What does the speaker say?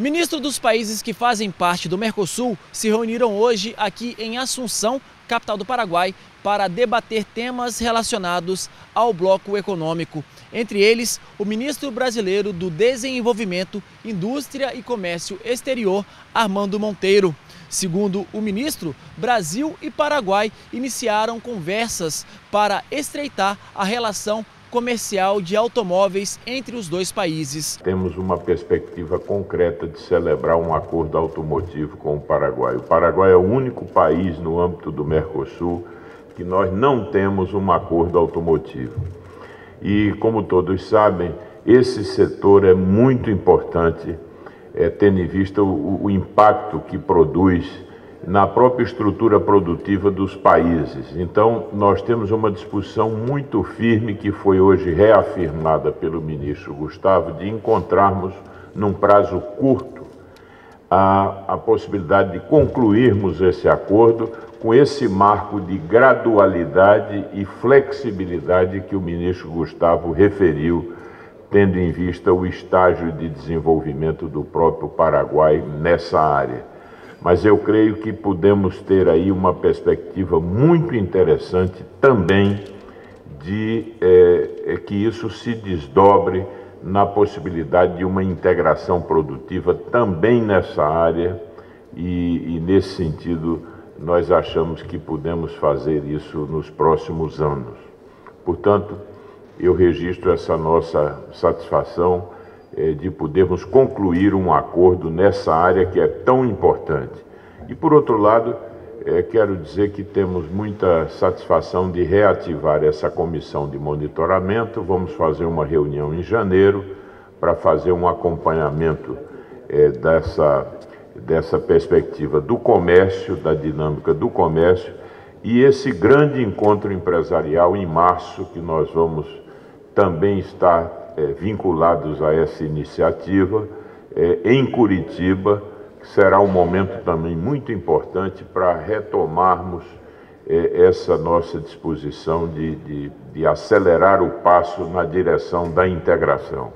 Ministros dos países que fazem parte do Mercosul se reuniram hoje aqui em Assunção, capital do Paraguai, para debater temas relacionados ao bloco econômico. Entre eles, o ministro brasileiro do Desenvolvimento, Indústria e Comércio Exterior, Armando Monteiro. Segundo o ministro, Brasil e Paraguai iniciaram conversas para estreitar a relação comercial de automóveis entre os dois países. Temos uma perspectiva concreta de celebrar um acordo automotivo com o Paraguai. O Paraguai é o único país no âmbito do Mercosul que nós não temos um acordo automotivo. E, como todos sabem, esse setor é muito importante, é, tendo em vista o, o impacto que produz na própria estrutura produtiva dos países. Então, nós temos uma disposição muito firme que foi hoje reafirmada pelo ministro Gustavo de encontrarmos, num prazo curto, a, a possibilidade de concluirmos esse acordo com esse marco de gradualidade e flexibilidade que o ministro Gustavo referiu, tendo em vista o estágio de desenvolvimento do próprio Paraguai nessa área mas eu creio que podemos ter aí uma perspectiva muito interessante também de é, que isso se desdobre na possibilidade de uma integração produtiva também nessa área e, e nesse sentido nós achamos que podemos fazer isso nos próximos anos. Portanto, eu registro essa nossa satisfação de podermos concluir um acordo nessa área que é tão importante. E, por outro lado, é, quero dizer que temos muita satisfação de reativar essa comissão de monitoramento. Vamos fazer uma reunião em janeiro para fazer um acompanhamento é, dessa, dessa perspectiva do comércio, da dinâmica do comércio, e esse grande encontro empresarial em março, que nós vamos também estar é, vinculados a essa iniciativa é, em Curitiba, que será um momento também muito importante para retomarmos é, essa nossa disposição de, de, de acelerar o passo na direção da integração.